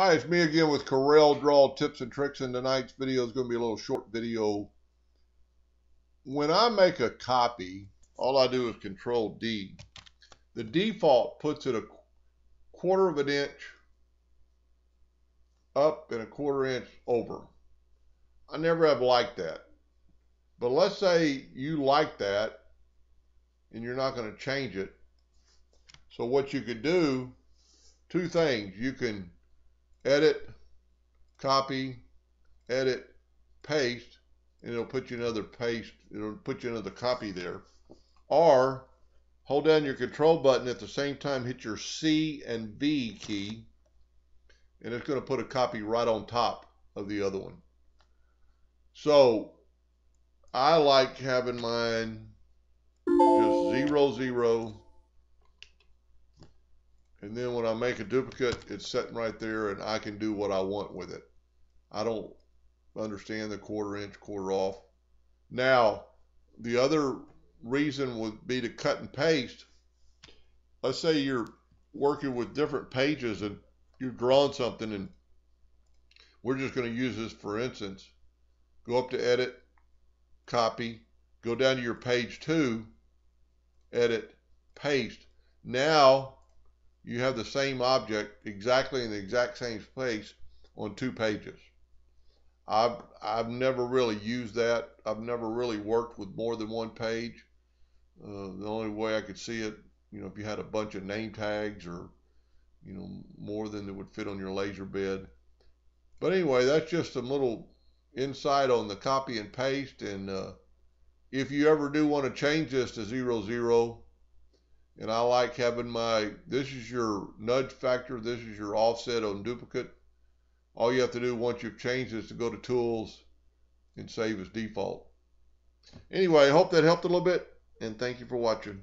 Hi, it's me again with Corel Draw tips and tricks, and tonight's video is going to be a little short video. When I make a copy, all I do is Control D. The default puts it a quarter of an inch up and a quarter inch over. I never have liked that. But let's say you like that and you're not going to change it. So what you could do, two things. You can edit, copy, edit, paste, and it'll put you another paste, it'll put you another copy there. Or hold down your control button at the same time, hit your C and V key, and it's going to put a copy right on top of the other one. So I like having mine just zero, zero, and then when I make a duplicate, it's sitting right there and I can do what I want with it. I don't understand the quarter inch, quarter off. Now, the other reason would be to cut and paste. Let's say you're working with different pages and you're drawing something and we're just going to use this for instance. Go up to edit, copy, go down to your page two, edit, paste. Now you have the same object exactly in the exact same place on two pages. I've, I've never really used that. I've never really worked with more than one page. Uh, the only way I could see it, you know, if you had a bunch of name tags or, you know, more than that would fit on your laser bed. But anyway, that's just a little insight on the copy and paste. And uh, if you ever do want to change this to zero zero, and I like having my, this is your nudge factor, this is your offset on duplicate. All you have to do once you've changed is to go to tools and save as default. Anyway, I hope that helped a little bit and thank you for watching.